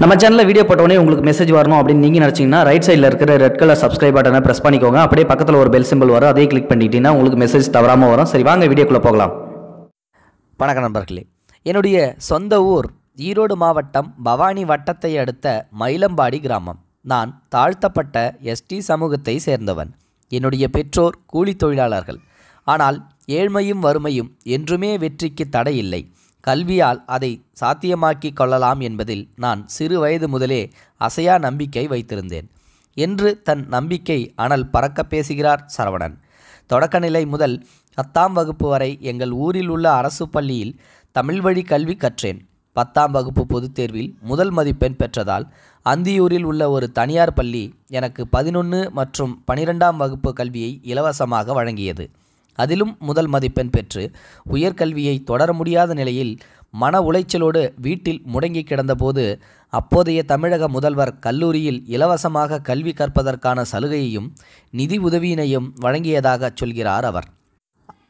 நம்ம சேனலில் வீடியோ போட்டோடனே உங்களுக்கு மெசேஜ் வரணும் அப்படின்னு நீங்கள் நினச்சிங்கன்னா ரைட் சைடில் இருக்கிற ரெட் கலர் சப்ஸ்கிரைப் பட்டனை ப்ரெஸ் பண்ணிக்கோங்க. அப்படியே பக்கத்தில் ஒரு பெல் சிம்பிள் வரும். அதே கிளிக் பண்ணிக்கிட்டீங்கன்னா உங்களுக்கு மெசேஜ் தவறாமல் வரும். சரி வாங்க வீடியோக்குள்ளே போகலாம். வணக்கம் நண்பர்களே. என்னுடைய சொந்த ஊர் ஈரோடு மாவட்டம் பவானி வட்டத்தை அடுத்த மயிலம்பாடி கிராமம். நான் தாழ்த்தப்பட்ட எஸ்டி சமூகத்தை சேர்ந்தவன். என்னுடைய பெற்றோர் கூலி தொழிலாளர்கள். ஆனால் ஏழ்மையும் வறுமையும் என்றுமே வெற்றிக்கு தடையில்லை. கல்வியால் அதை சாத்தியமாக்கி கொள்ளலாம் என்பதில் நான் சிறு வயது முதலே அசையா நம்பிக்கை வைத்திருந்தேன். என்று தன் நம்பிக்கை அனல் பறக்க பேசுகிறார் சரவணன். தொடக்கநிலை முதல் பத்தாம் வகுப்பு வரை எங்கள் ஊரில் உள்ள அரசு பள்ளியில் தமிழ் வழி கல்வி கற்றேன். பத்தாம் வகுப்பு பொதுத் தேர்வில் முதல் மதிப்பெண் பெற்றதால் அந்தியூரில் உள்ள ஒரு தனியார் பள்ளி எனக்கு பதினொன்று மற்றும் பனிரெண்டாம் வகுப்பு கல்வியை இலவசமாக வழங்கியது. அதிலும் முதல் மதிப்பெண் பெற்று உயர்கல்வியை தொடர முடியாத நிலையில் மன உளைச்சலோடு வீட்டில் முடங்கி கிடந்தபோது அப்போதைய தமிழக முதல்வர் கல்லூரியில் இலவசமாக கல்வி கற்பதற்கான சலுகையையும் நிதி உதவியினையும் வழங்கியதாக சொல்கிறார் அவர்.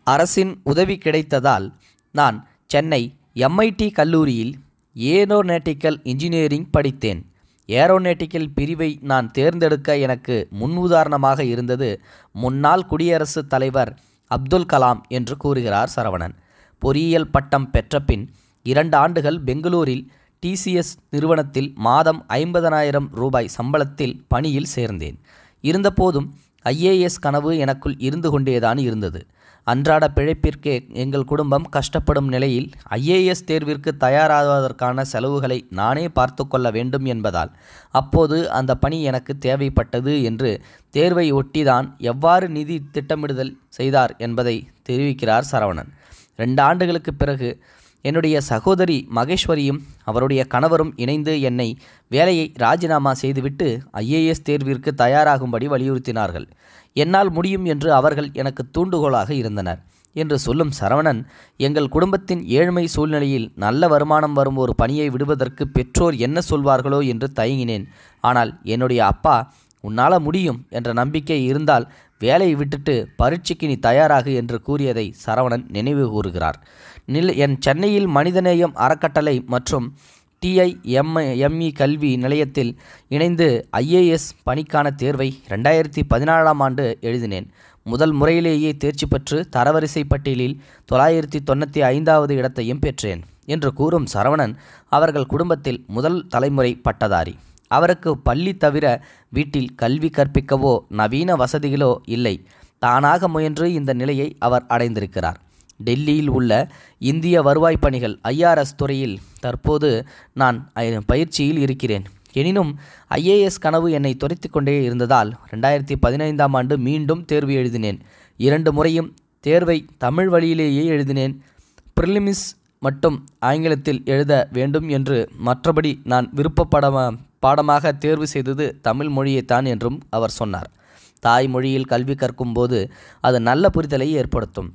அரசின் உதவி கிடைத்ததால் நான் சென்னை எம்ஐடி கல்லூரியில் ஏரோநேட்டிக்கல் இன்ஜினியரிங் படித்தேன். ஏரோநேட்டிக்கல் பிரிவை நான் தேர்ந்தெடுக்க எனக்கு முன்னுதாரணமாக இருந்தது முன்னாள் குடியரசுத் தலைவர் அப்துல் கலாம் என்று கூறுகிறார் சரவணன். பொறியியல் பட்டம் பெற்ற பின் இரண்டு ஆண்டுகள் பெங்களூரில் டிசிஎஸ் நிறுவனத்தில் மாதம் ஐம்பதனாயிரம் ரூபாய் சம்பளத்தில் பணியில் சேர்ந்தேன். இருந்தபோதும் ஐஏஎஸ் கனவு எனக்குள் இருந்து கொண்டேதான் இருந்தது. அன்றாட பிழைப்பிற்கே எங்கள் குடும்பம் கஷ்டப்படும் நிலையில் ஐஏஎஸ் தேர்விற்கு தயாராவதற்கான செலவுகளை நானே பார்த்து கொள்ள வேண்டும் என்பதால் அப்போது அந்த பணி எனக்கு தேவைப்பட்டது என்று தேர்வை ஒட்டிதான் எவ்வாறு நிதி திட்டமிடுதல் செய்தார் என்பதை தெரிவிக்கிறார் சரவணன். ரெண்டு ஆண்டுகளுக்கு பிறகு என்னுடைய சகோதரி மகேஸ்வரியும் அவருடைய கணவரும் இணைந்து என்னை வேலையை ராஜினாமா செய்துவிட்டு ஐஏஎஸ் தேர்விற்கு தயாராகும்படி வலியுறுத்தினார்கள். என்னால் முடியும் என்று அவர்கள் எனக்கு தூண்டுகோலாக இருந்தனர். என்று சொல்லும் சரவணன் எங்கள் குடும்பத்தின் ஏழ்மை சூழ்நிலையில் நல்ல வருமானம் வரும் ஒரு பணியை விடுவதற்கு பெற்றோர் என்ன சொல்வார்களோ என்று தயங்கினேன். ஆனால் என்னுடைய அப்பா உன்னால் முடியும் என்ற நம்பிக்கை இருந்தால் வேலையை விட்டுட்டு பரீட்சைக்கு நீ தயாராகு என்று கூறியதை சரவணன் நினைவு கூறுகிறார். நில் என் சென்னையில் மனிதநேயம் அறக்கட்டளை மற்றும் டிஐஎம்எம்இ கல்வி நிலையத்தில் இணைந்து ஐஏஎஸ் பணிக்கான தேர்வை ரெண்டாயிரத்தி பதினாலாம் ஆண்டு எழுதினேன். முதல் முறையிலேயே தேர்ச்சி பெற்று தரவரிசை பட்டியலில் தொள்ளாயிரத்தி தொண்ணூற்றி ஐந்தாவது இடத்தையும் பெற்றேன் என்று கூறும் சரவணன் அவர்கள் குடும்பத்தில் முதல் தலைமுறை பட்டதாரி. அவருக்கு பள்ளி தவிர வீட்டில் கல்வி கற்பிக்கவோ நவீன வசதிகளோ இல்லை. தானாக முயன்று இந்த நிலையை அவர் அடைந்திருக்கிறார். டெல்லியில் உள்ள இந்திய வருவாய் பணிகள் ஐஆர்எஸ் துறையில் தற்போது நான் பயிற்சியில் இருக்கிறேன். எனினும் ஐஏஎஸ் கனவு என்னை துரைத்து கொண்டே இருந்ததால் ரெண்டாயிரத்தி பதினைந்தாம் ஆண்டு மீண்டும் தேர்வு எழுதினேன். இரண்டு முறையும் தேர்வை தமிழ் வழியிலேயே எழுதினேன். ப்ரிலிமிஸ் மட்டும் ஆங்கிலத்தில் எழுத வேண்டும் என்று மற்றபடி நான் விருப்பப்பட பாடமாக தேர்வு செய்தது தமிழ் மொழியைத்தான் என்றும் அவர் சொன்னார். தாய்மொழியில் கல்வி கற்கும் போது அது நல்ல புரிதலை ஏற்படுத்தும்.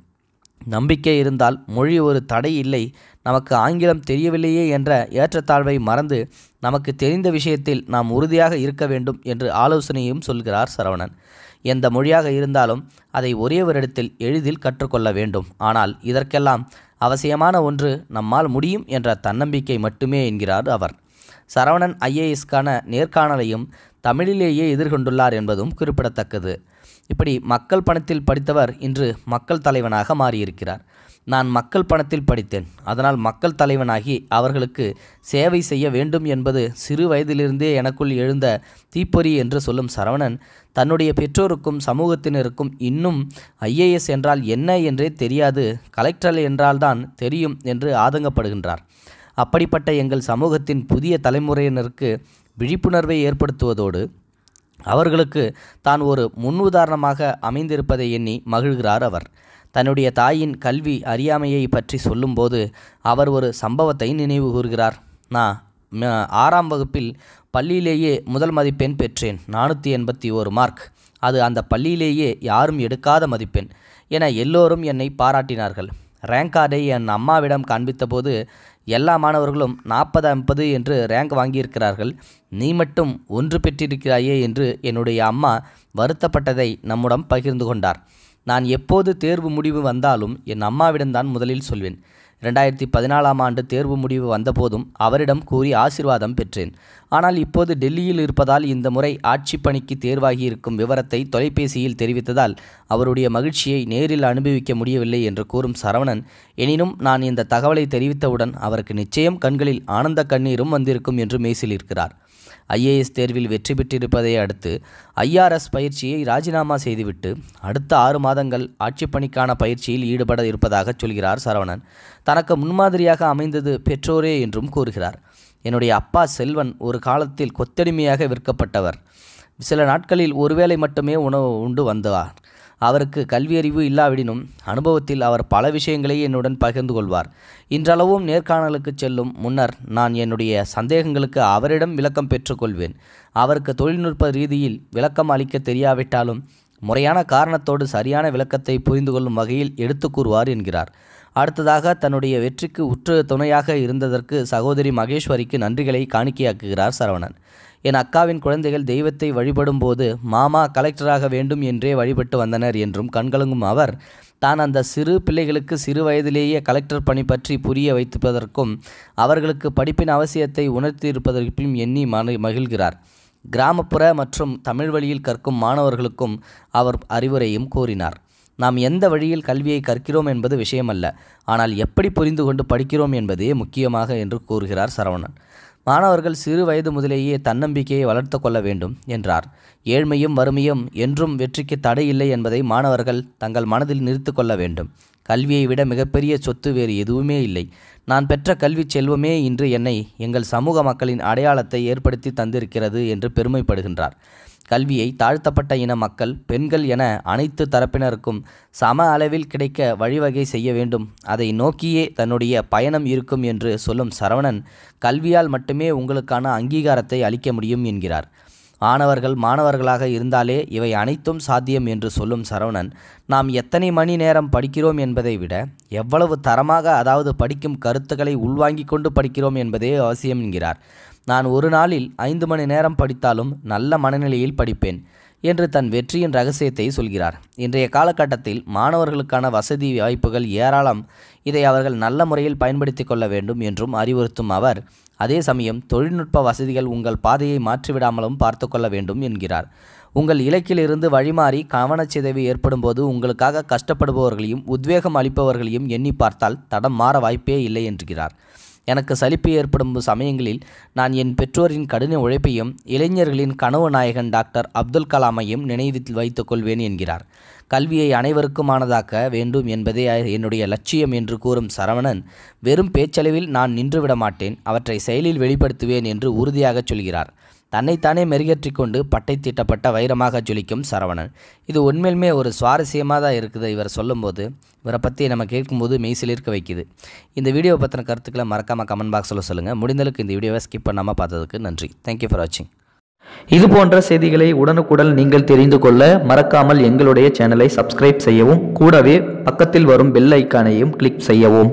நம்பிக்கை இருந்தால் மொழி ஒரு தடை இல்லை நமக்கு ஆங்கிலம் தெரியவில்லையே என்ற ஏற்றத்தாழ்வை மறந்து நமக்கு தெரிந்த விஷயத்தில் நாம் உறுதியாக இருக்க வேண்டும் என்று ஆலோசனையும் சொல்கிறார் சரவணன். எந்த மொழியாக இருந்தாலும் அதை ஒரே வருடத்தில் எளிதில் கற்றுக்கொள்ள வேண்டும். ஆனால் இதற்கெல்லாம் அவசியமான ஒன்று நம்மால் முடியும் என்ற தன்னம்பிக்கை மட்டுமே என்கிறார் அவர். சரவணன் ஐஏஎஸ்க்கான நேர்காணலையும் தமிழிலேயே எதிர்கொண்டுள்ளார் என்பதும் குறிப்பிடத்தக்கது. இப்படி மக்கள் பணத்தில் படித்தவர் இன்று மக்கள் தலைவனாக மாறியிருக்கிறார். நான் மக்கள் பணத்தில் படித்தேன். அதனால் மக்கள் தலைவனாகி அவர்களுக்கு சேவை செய்ய வேண்டும் என்பது சிறு வயதிலிருந்தே எனக்குள் எழுந்த தீப்பொறி என்று சொல்லும் சரவணன் தன்னுடைய பெற்றோருக்கும் சமூகத்தினருக்கும் இன்னும் ஐஏஎஸ் என்றால் என்ன என்றே தெரியாது. கலெக்டர் என்றால்தான் தெரியும் என்று ஆதங்கப்படுகின்றார். அப்படிப்பட்ட எங்கள் சமூகத்தின் புதிய தலைமுறையினருக்கு விழிப்புணர்வை ஏற்படுத்துவதோடு அவர்களுக்கு தான் ஒரு முன்னுதாரணமாக அமைந்திருப்பதை எண்ணி மகிழ்கிறார் அவர். தன்னுடைய தாயின் கல்வி அறியாமையை பற்றி சொல்லும்போது அவர் ஒரு சம்பவத்தை நினைவு கூறுகிறார் நான் ஆறாம் வகுப்பில் பள்ளியிலேயே முதல் மதிப்பெண் பெற்றேன். நானூற்றி எண்பத்தி ஒரு மார்க். அது அந்த பள்ளியிலேயே யாரும் எடுக்காத மதிப்பெண் என எல்லோரும் என்னை பாராட்டினார்கள். ரேங்க் கார்டை என் அம்மாவிடம் காண்பித்தபோது எல்லா மாணவர்களும் நாற்பது ஐம்பது என்று ரேங்க் வாங்கியிருக்கிறார்கள். நீ மட்டும் ஒன்று பெற்றிருக்கிறாயே என்று என்னுடைய அம்மா வருத்தப்பட்டதை நம்முடன் பகிர்ந்து கொண்டார். நான் எப்போது தேர்வு முடிவு வந்தாலும் என் அம்மாவிடம்தான் முதலில் சொல்வேன். இரண்டாயிரத்தி பதினாலாம் ஆண்டு தேர்வு முடிவு வந்தபோதும் அவரிடம் கூறி ஆசிர்வாதம் பெற்றேன். ஆனால் இப்போது டெல்லியில் இருப்பதால் இந்த முறை ஆட்சி பணிக்கு தேர்வாகி இருக்கும் விவரத்தை தொலைபேசியில் தெரிவித்ததால் அவருடைய மகிழ்ச்சியை நேரில் அனுபவிக்க முடியவில்லை என்று கூறும் சரவணன் எனினும் நான் இந்த தகவலை தெரிவித்தவுடன் அவருக்கு நிச்சயம் கண்களில் ஆனந்த கண்ணீரும் வந்திருக்கும் என்று மெய்சிலிருக்கிறார் ஐஏஎஸ் தேர்வில் வெற்றி பெற்றிருப்பதை அடுத்து ஐஆர்எஸ் பயிற்சியை ராஜினாமா செய்துவிட்டு அடுத்த ஆறு மாதங்கள் ஆட்சிப்பணிக்கான பயிற்சியில் ஈடுபட இருப்பதாக சொல்கிறார் சரவணன். தனக்கு முன்மாதிரியாக அமைந்தது பெற்றோரே என்றும் கூறுகிறார். என்னுடைய அப்பா செல்வன் ஒரு காலத்தில் கொத்தடிமையாக விற்கப்பட்டவர். சில நாட்களில் ஒருவேளை மட்டுமே உணவு உண்டு வந்தார் அவருக்கு கல்வியறிவு இல்லாவிடினும் அனுபவத்தில் அவர் பல விஷயங்களை என்னுடன் பகிர்ந்து கொள்வார். இன்றளவும் நேர்காணலுக்கு செல்லும் முன்னர் நான் என்னுடைய சந்தேகங்களுக்கு அவரிடம் விளக்கம் பெற்றுக்கொள்வேன் அவருக்கு தொழில்நுட்ப ரீதியில் விளக்கம் அளிக்க தெரியாவிட்டாலும் முறையான காரணத்தோடு சரியான விளக்கத்தை புரிந்து கொள்ளும் வகையில் எடுத்து கூறுவார் என்கிறார். அடுத்ததாக தன்னுடைய வெற்றிக்கு உற்று துணையாக இருந்ததற்கு சகோதரி மகேஸ்வரிக்கு நன்றிகளை காணிக்கையாக்குகிறார் சரவணன். என் அக்காவின் குழந்தைகள் தெய்வத்தை வழிபடும் போது மாமா கலெக்டராக வேண்டும் என்றே வழிபட்டு வந்தனர் என்றும் கண்கலங்கும் அவர் தான் அந்த சிறு பிள்ளைகளுக்கு சிறு வயதிலேயே கலெக்டர் பணி பற்றி புரிய வைத்திருப்பதற்கும் அவர்களுக்கு படிப்பின் அவசியத்தை உணர்த்தியிருப்பதற்கும் எண்ணி மன மகிழ்கிறார். கிராமப்புற மற்றும் தமிழ் வழியில் கற்கும் மாணவர்களுக்கும் அவர் அறிவுரையும் கூறினார். நாம் எந்த வழியில் கல்வியை கற்கிறோம் என்பது விஷயமல்ல ஆனால் எப்படி புரிந்து கொண்டு படிக்கிறோம் என்பதே முக்கியமாக என்று கூறுகிறார் சரவணன். மாணவர்கள் சிறு வயது முதலேயே தன்னம்பிக்கையை வளர்த்து கொள்ள வேண்டும் என்றார். ஏழ்மையும் வறுமையும் என்றும் வெற்றிக்கு தடை இல்லை என்பதை மாணவர்கள் தங்கள் மனதில் நிறுத்து கொள்ள வேண்டும். கல்வியை விட மிகப்பெரிய சொத்து வேறு எதுவுமே இல்லை. நான் பெற்ற கல்வி செல்வமே இன்று என்னை எங்கள் சமூக மக்களின் அடையாளத்தை ஏற்படுத்தி தந்திருக்கிறது என்று பெருமைப்படுகின்றார். கல்வியை தாழ்த்தப்பட்ட இன மக்கள் பெண்கள் என அனைத்து தரப்பினருக்கும் சம அளவில் கிடைக்க வழிவகை செய்ய வேண்டும். அதை நோக்கியே தன்னுடைய பயணம் இருக்கும் என்று சொல்லும் சரவணன் கல்வியால் மட்டுமே உங்களுக்கான அங்கீகாரத்தை அளிக்க முடியும் என்கிறார். ஆணவர்கள் மாணவர்களாக இருந்தாலே இவை அனைத்தும் சாத்தியம் என்று சொல்லும் சரவணன் நாம் எத்தனை மணி நேரம் படிக்கிறோம் என்பதை விட எவ்வளவு தரமாக அதாவது படிக்கும் கருத்துக்களை உள்வாங்கிக் கொண்டு படிக்கிறோம் என்பதே அவசியம் என்கிறார். நான் ஒரு நாளில் ஐந்து மணி நேரம் படித்தாலும் நல்ல மனநிலையில் படிப்பேன் என்று தன் வெற்றியின் ரகசியத்தை சொல்கிறார். இன்றைய காலகட்டத்தில் மாணவர்களுக்கான வசதி வாய்ப்புகள் ஏராளம். இதை அவர்கள் நல்ல முறையில் பயன்படுத்தி கொள்ள வேண்டும் என்றும் அறிவுறுத்தும் அவர். அதே சமயம் தொழில்நுட்ப வசதிகள் உங்கள் பாதையை மாற்றிவிடாமலும் பார்த்து கொள்ள வேண்டும் என்கிறார். உங்கள் இலக்கிலிருந்து வழிமாறி கவனச்சிதைவு ஏற்படும்போது உங்களுக்காக கஷ்டப்படுபவர்களையும் உத்வேகம் அளிப்பவர்களையும் எண்ணி பார்த்தால் தடம் மாற வாய்ப்பே இல்லை என்கிறார். எனக்கு சலிப்பு ஏற்படும் சமயங்களில் நான் என் பெற்றோரின் கடின உழைப்பையும் இளைஞர்களின் கனவு நாயகன் டாக்டர் அப்துல் கலாமையும் நினைவில் வைத்துக் கொள்வேன் என்கிறார். கல்வியை அனைவருக்குமானதாக்க வேண்டும் என்பதே என்னுடைய லட்சியம் என்று கூறும் சரவணன் வெறும் பேச்சளவில் நான் நின்றுவிட மாட்டேன் அவற்றை செயலில் வெளிப்படுத்துவேன் என்று உறுதியாகச் சொல்கிறார். தன்னைத்தானே மெருகேற்றி கொண்டு பட்டை தீட்டப்பட்ட வைரமாக ஜொலிக்கும் சரவணன். இது உண்மையிலுமே ஒரு சுவாரஸ்யமாக தான் இருக்குது இவர் சொல்லும்போது. இவரை பற்றி நம்ம கேட்கும்போது மெய்சிலிருக்க வைக்குது. இந்த வீடியோ பற்றின கருத்துக்களை மறக்காமல் கமெண்ட் பாக்ஸில் சொல்லுங்கள் முடிந்தளவுக்கு இந்த வீடியோவை ஸ்கிப் பண்ணாமல் பார்த்ததுக்கு நன்றி. தேங்க்யூ ஃபார் வாட்சிங் இது போன்ற செய்திகளை உடனுக்குடன் நீங்கள் தெரிந்து கொள்ள மறக்காமல் எங்களுடைய சேனலை சப்ஸ்கிரைப் செய்யவும் கூடவே பக்கத்தில் வரும் பெல் ஐக்கானையும் கிளிக் செய்யவும்.